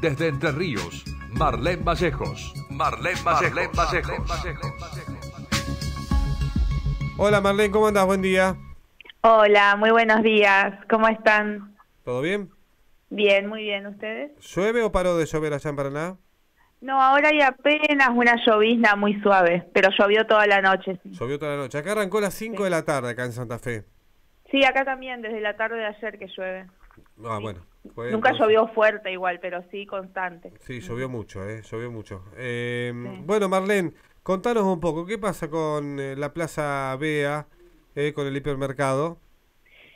Desde Entre Ríos, Marlene Vallejos. Marlene Vallejos. Hola Marlene, ¿cómo andas? Buen día. Hola, muy buenos días. ¿Cómo están? ¿Todo bien? Bien, muy bien. ¿Ustedes? ¿Llueve o paró de llover allá en Paraná? No, ahora hay apenas una llovizna muy suave, pero llovió toda la noche. Sí, Llovió toda la noche. Acá arrancó a las 5 de la tarde acá en Santa Fe. Sí, acá también, desde la tarde de ayer que llueve. Ah, bueno. Fue Nunca llovió fuerte igual, pero sí constante. Sí, llovió mucho, ¿eh? Llovió mucho. Eh, Sí. Bueno, Marlene, contanos un poco, ¿qué pasa con eh, la Plaza Bea, eh, con el hipermercado?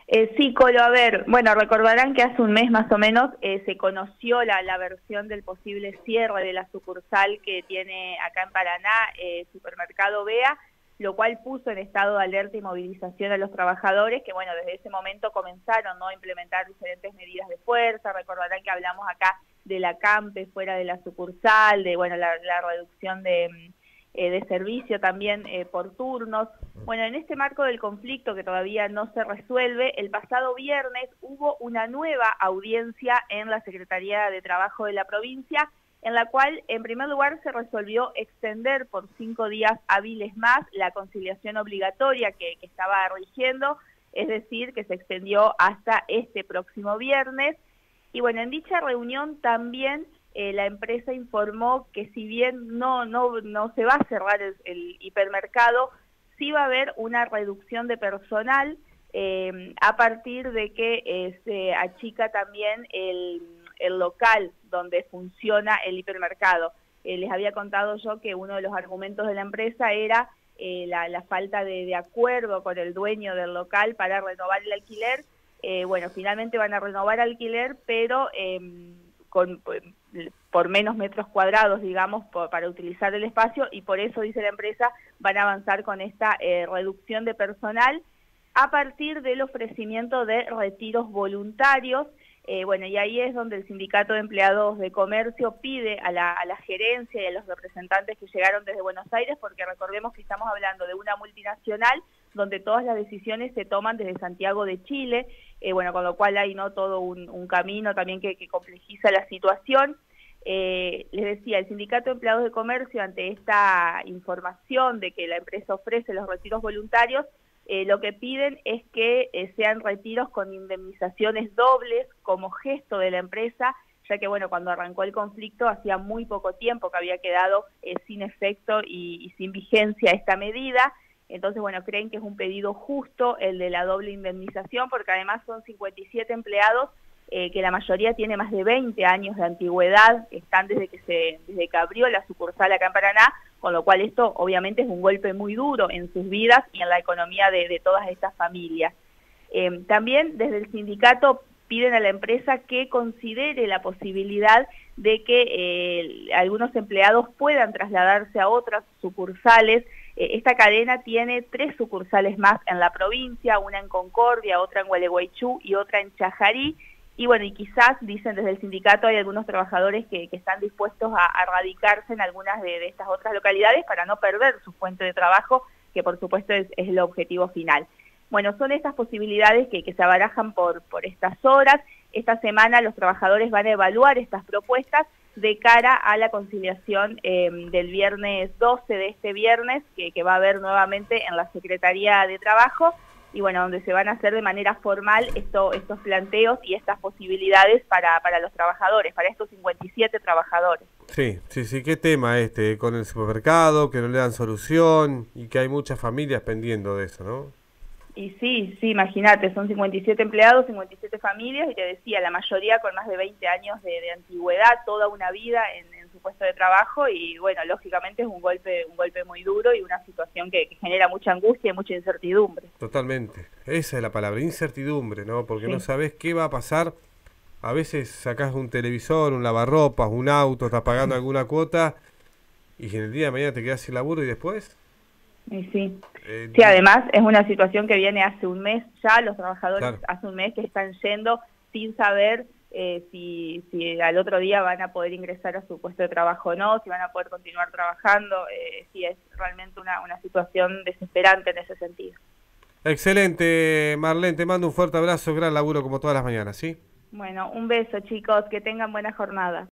Eh, sí, Colo, a ver, bueno, recordarán que hace un mes más o menos eh, se conoció la, la versión del posible cierre de la sucursal que tiene acá en Paraná, eh, Supermercado Bea, lo cual puso en estado de alerta y movilización a los trabajadores, que bueno, desde ese momento comenzaron ¿no? a implementar diferentes medidas de fuerza, recordarán que hablamos acá de la campe fuera de la sucursal, de bueno, la, reducción de... mm, eh, de servicio también eh, por turnos. Bueno, en este marco del conflicto que todavía no se resuelve, el pasado viernes hubo una nueva audiencia en la Secretaría de Trabajo de la provincia, en la cual, en primer lugar, se resolvió extender por cinco días hábiles más la conciliación obligatoria que, que estaba rigiendo, es decir, que se extendió hasta este próximo viernes. Y bueno, en dicha reunión también eh, la empresa informó que si bien no, no, no se va a cerrar el, hipermercado, sí va a haber una reducción de personal eh, a partir de que eh, se achica también el, el local donde funciona el hipermercado. Eh, les había contado yo que uno de los argumentos de la empresa era eh, la, falta de, acuerdo con el dueño del local para renovar el alquiler. Eh, bueno, finalmente van a renovar alquiler, pero em, con, por menos metros cuadrados, digamos, por- para utilizar el espacio y por eso, dice la empresa, van a avanzar con esta reducción de personal a partir del ofrecimiento de retiros voluntarios. Eh, bueno, y ahí es donde el Sindicato de Empleados de Comercio pide a la, a la gerencia y a los representantes que llegaron desde Buenos Aires, porque recordemos que estamos hablando de una multinacional donde todas las decisiones se toman desde Santiago de Chile, eh, bueno, con lo cual hay no todo un, camino también que, que complejiza la situación. Eh, les decía, el Sindicato de Empleados de Comercio, ante esta información de que la empresa ofrece los retiros voluntarios, eh, lo que piden es que eh, sean retiros con indemnizaciones dobles como gesto de la empresa, ya que bueno, cuando arrancó el conflicto hacía muy poco tiempo que había quedado eh, sin efecto y, sin vigencia esta medida. Entonces, bueno, creen que es un pedido justo el de la doble indemnización, porque además son 57 empleados eh, que la mayoría tiene más de 20 años de antigüedad, están desde que se desde que abrió la sucursal acá en Paraná, con lo cual esto obviamente es un golpe muy duro en sus vidas y en la economía de, todas estas familias. Eh, también desde el sindicato piden a la empresa que considere la posibilidad de que eh, algunos empleados puedan trasladarse a otras sucursales. Eh, esta cadena tiene tres sucursales más en la provincia, una en Concordia, otra en Gualeguaychú y otra en Chajarí. Y bueno, y quizás, dicen desde el sindicato, hay algunos trabajadores que, están dispuestos a, a radicarse en algunas de, estas otras localidades para no perder su fuente de trabajo, que por supuesto es, el objetivo final. Bueno, son estas posibilidades que, que se abarajan por, por estas horas. Esta semana los trabajadores van a evaluar estas propuestas de cara a la conciliación eh, del viernes 12 de este viernes, que va a haber nuevamente en la Secretaría de Trabajo, y bueno, donde se van a hacer de manera formal esto, estos planteos y estas posibilidades para, para los trabajadores, para estos 57 trabajadores. Sí, sí, sí, qué tema este, con el supermercado, que no le dan solución y que hay muchas familias pendiendo de eso, ¿no? Y sí, sí, imagínate, son 57 empleados, 57 familias, y te decía, la mayoría con más de 20 años de, de antigüedad, toda una vida en, en, su puesto de trabajo, y bueno, lógicamente es un golpe, un golpe muy duro y una situación que, que genera mucha angustia y mucha incertidumbre. Totalmente, esa es la palabra, incertidumbre, ¿no? Porque Sí. no sabes qué va a pasar. A veces sacás un televisor, un lavarropas, un auto, estás pagando alguna cuota y en el día de mañana te quedas sin laburo y después... Y sí. eh, Sí, además es una situación que viene hace un mes ya, los trabajadores Claro. hace un mes que están yendo sin saber eh, si, si al otro día van a poder ingresar a su puesto de trabajo o no, si van a poder continuar trabajando, eh, sí, es realmente una, una situación desesperante en ese sentido. Excelente, Marlene, te mando un fuerte abrazo, gran laburo como todas las mañanas, ¿sí? Bueno, un beso chicos, que tengan buena jornada.